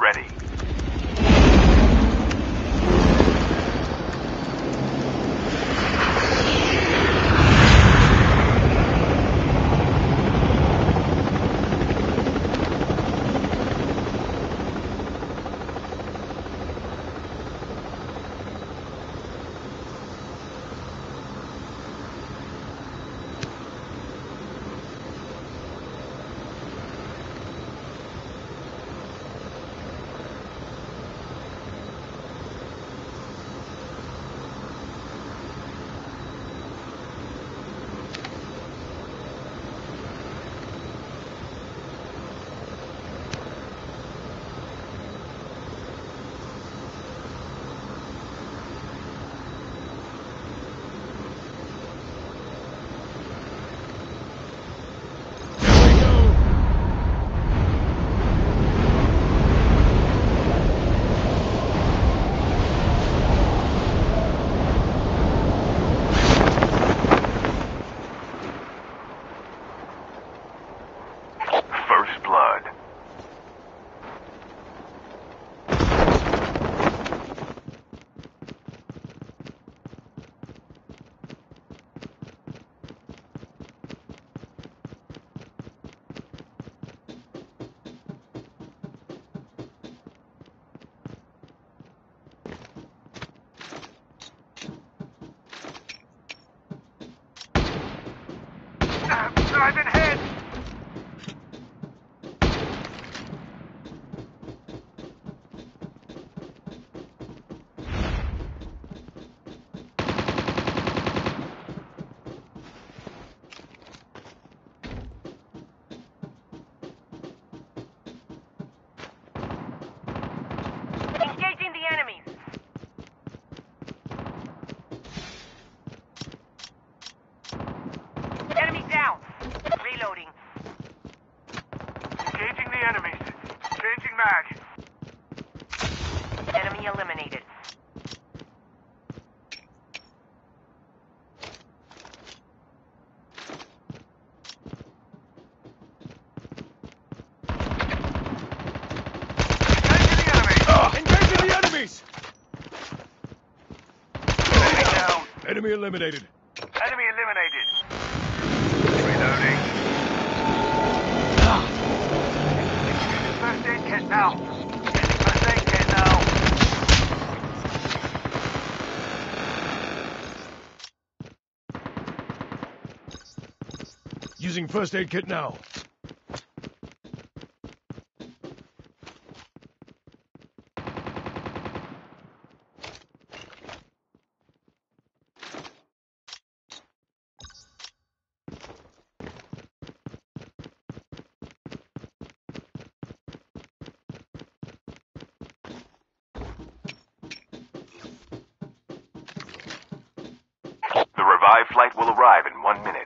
ready. Changing. Enemy eliminated. Engaging the enemies! Engaging the enemies! Enemy down. Enemy eliminated. Enemy eliminated. Reloading. First aid kit now. First aid kit now. Using first aid kit now. The revived flight will arrive in one minute.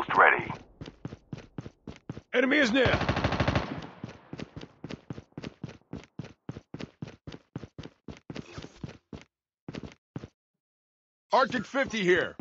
Almost ready. Enemy is near. Arctic 50 here.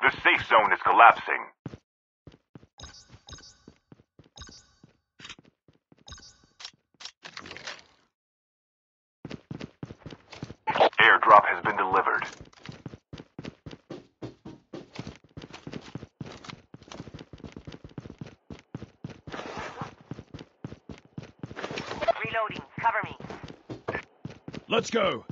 The safe zone is collapsing. Airdrop has been delivered. Reloading. Cover me. Let's go.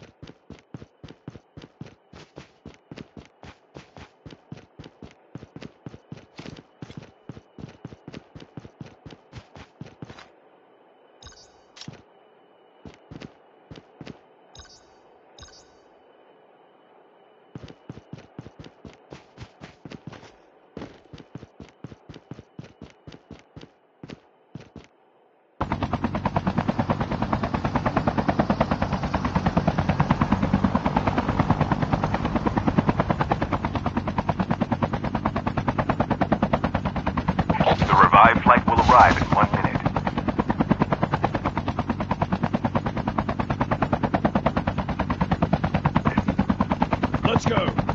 arrive in one minute. Let's go.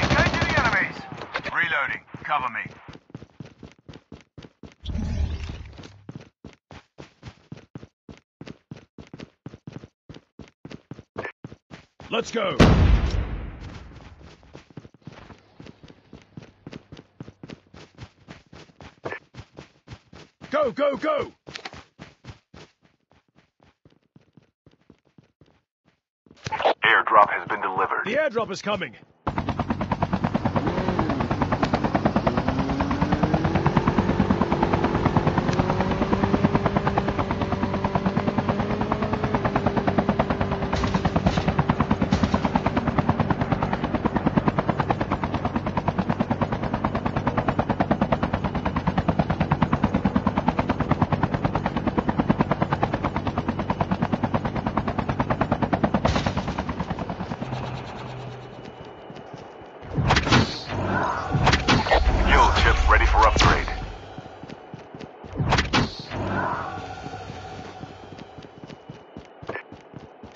Engaging the enemies. Reloading. Cover me. Let's go. Go, go, go! Airdrop has been delivered. The airdrop is coming.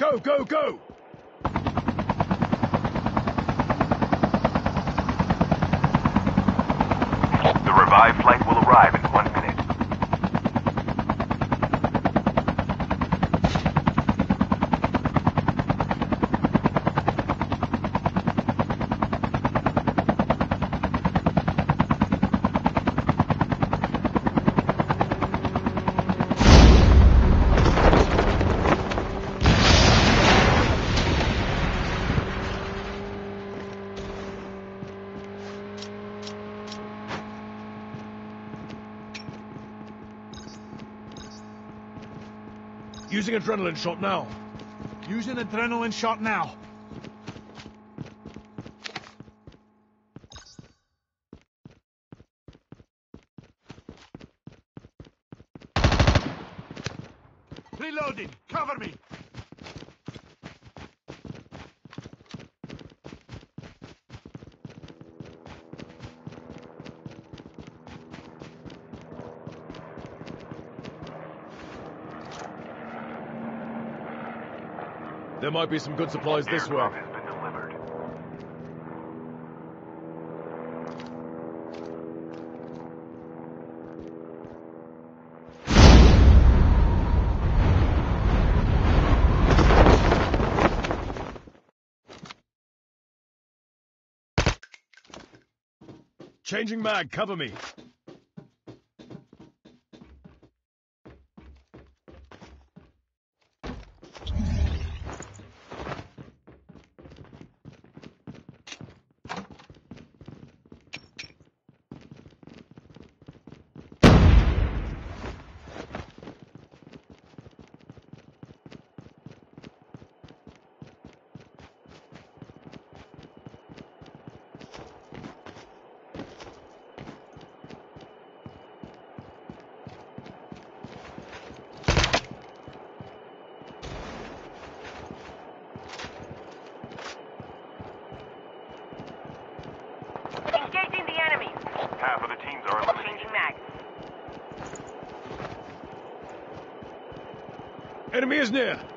Go, go, go! The revived flight will arrive in one minute. Using adrenaline shot now. Using adrenaline shot now. Reloading. Cover me. There might be some good supplies this way. Airdrop has been delivered. Changing mag, cover me. Engaging the enemies. Half of the teams are eliminated. Changing mag. Enemy is near.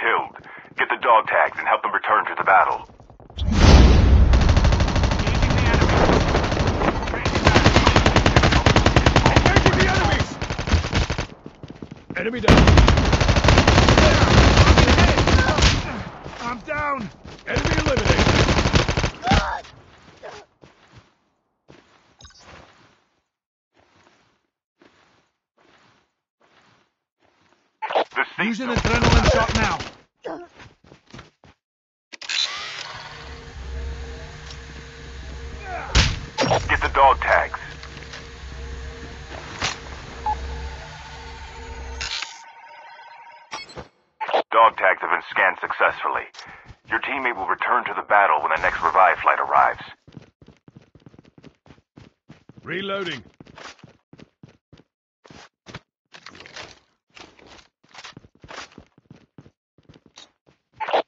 killed. Get the dog tags and help them return to the battle. Enemy down! Using zone. adrenaline shot now. Get the dog tags. Dog tags have been scanned successfully. Your teammate will return to the battle when the next revive flight arrives. Reloading.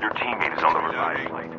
Your teammate is on the revive flight.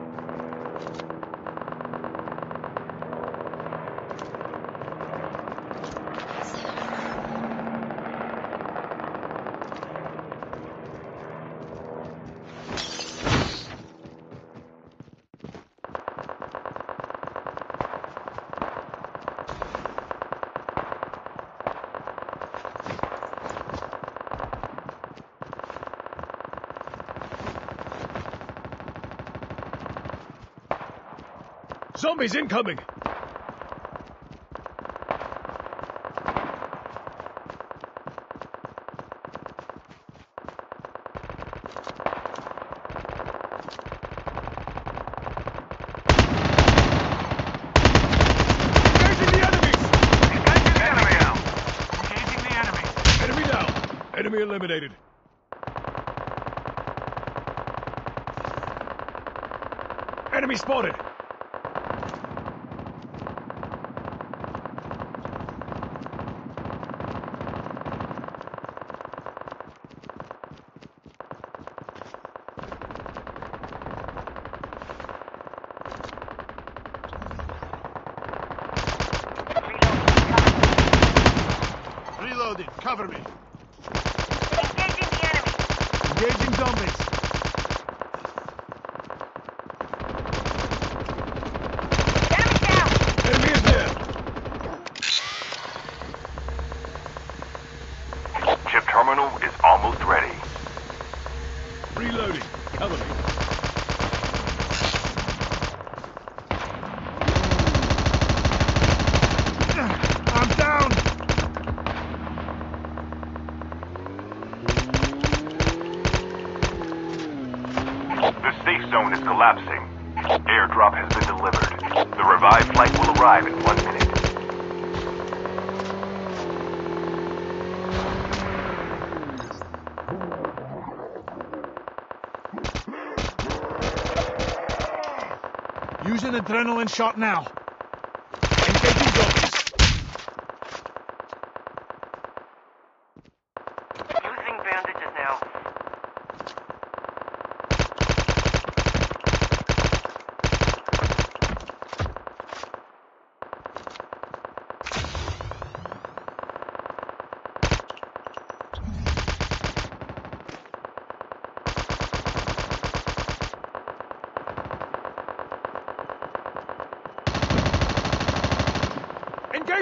Zombies incoming. Engaging the enemies. Engaging the enemy now. Engaging the enemy. Enemy down. Enemy eliminated. Enemy spotted. Reloading. Cover me. Engaging the enemy. Engaging zombies. Enemy down. Enemy is near. Chip terminal is almost ready. Reloading. Cover me. I'm down. The safe zone is collapsing. Airdrop has been delivered. The revive flight will arrive in one minute. Using adrenaline shot now. Engaging zombies. Using bandages now.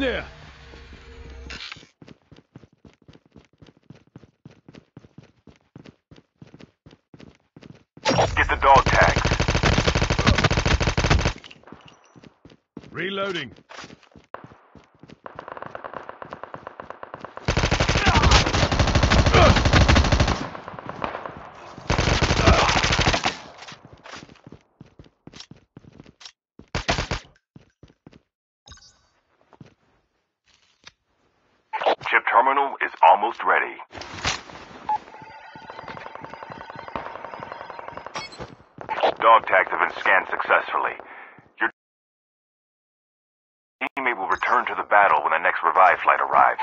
Near. Get the dog tags. Reloading. teammate will return to the battle when the next revive flight arrives.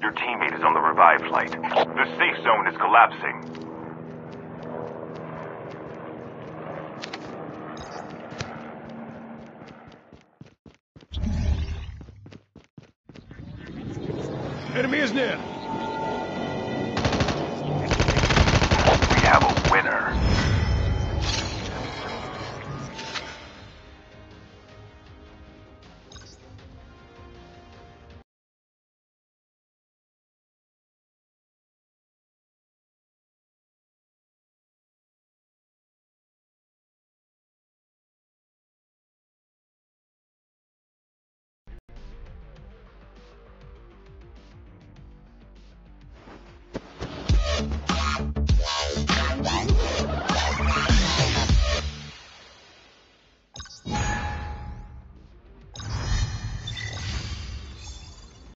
Your teammate is on the revive flight. The safe zone is collapsing. Enemy is near. We have a winner.